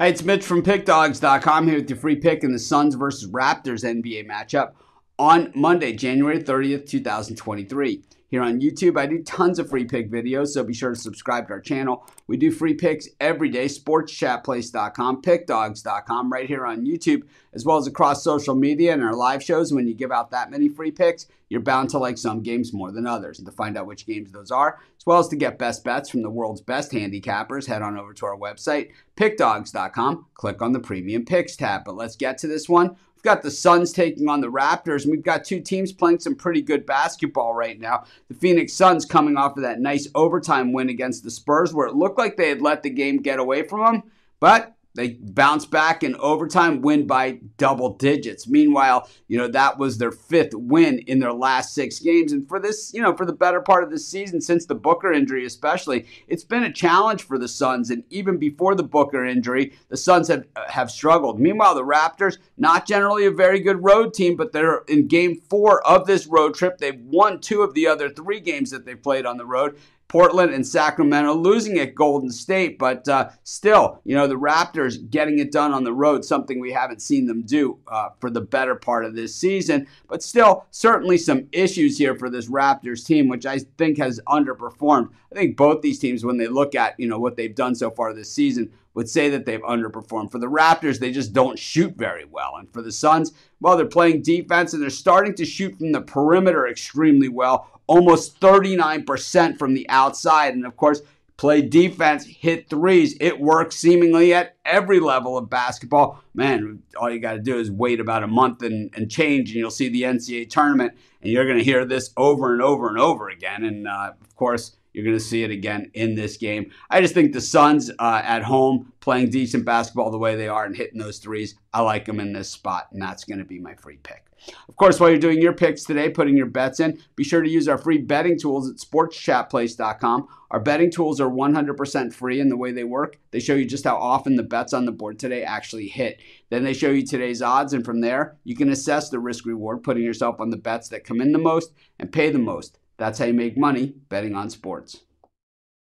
Hi, it's Mitch from PickDawgz.com here with your free pick in the Suns versus Raptors NBA matchup on Monday, January 30th, 2023. Here on YouTube, I do tons of free pick videos, so be sure to subscribe to our channel. We do free picks every day, sportschatplace.com, pickdawgz.com, right here on YouTube, as well as across social media and our live shows. When you give out that many free picks, you're bound to like some games more than others. And to find out which games those are, as well as to get best bets from the world's best handicappers, head on over to our website, pickdawgz.com, click on the premium picks tab. But let's get to this one. We've got the Suns taking on the Raptors, and we've got two teams playing some pretty good basketball right now. The Phoenix Suns coming off of that nice overtime win against the Spurs, where it looked like they had let the game get away from them, but they bounce back in overtime, win by double digits. Meanwhile, you know, that was their fifth win in their last six games. And for this, you know, for the better part of the season, since the Booker injury especially, it's been a challenge for the Suns. And even before the Booker injury, the Suns have, have struggled. Meanwhile, the Raptors, not generally a very good road team, but they're in game four of this road trip. They've won two of the other three games that they've played on the road. Portland and Sacramento losing at Golden State, but uh, still, you know, the Raptors getting it done on the road, something we haven't seen them do uh, for the better part of this season. But still, certainly some issues here for this Raptors team, which I think has underperformed. I think both these teams, when they look at, you know, what they've done so far this season, would say that they've underperformed. For the Raptors, they just don't shoot very well. And for the Suns, well, they're playing defense and they're starting to shoot from the perimeter extremely well almost 39% from the outside. And of course, play defense, hit threes. It works seemingly at every level of basketball. Man, all you got to do is wait about a month and, and change, and you'll see the NCAA tournament, and you're going to hear this over and over and over again. And uh, of course, you're going to see it again in this game. I just think the Suns uh, at home playing decent basketball the way they are and hitting those threes, I like them in this spot, and that's going to be my free pick. Of course, while you're doing your picks today, putting your bets in, be sure to use our free betting tools at sportschatplace.com. Our betting tools are 100% free in the way they work. They show you just how often the bets on the board today actually hit. Then they show you today's odds, and from there, you can assess the risk reward, putting yourself on the bets that come in the most and pay the most. That's how you make money betting on sports.